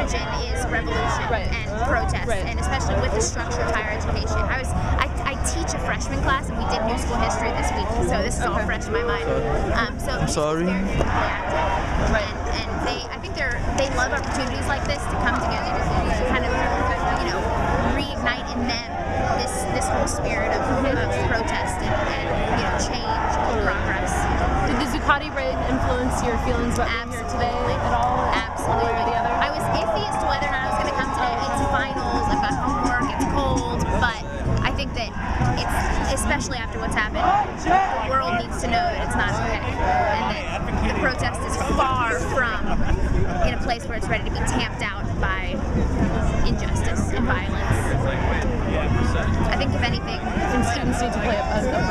origin is revolution Right. and protest, Right. and especially with the structure of higher education. I was I, I teach a freshman class, and we did new school history this week, so this is all fresh in my mind. Um, so I'm sorry. They're active, and, and they I think they're they love opportunities like this to come together to, to kind of you know reignite in them this this whole spirit of, of protest and, and you know change and progress. Did the Zuccotti raid influence your feelings about being here today at all? Especially after what's happened, the world needs to know that it's not okay, and that the protest is far from in a place where it's ready to be tamped out by injustice and violence. I think if anything, students need to play a, a,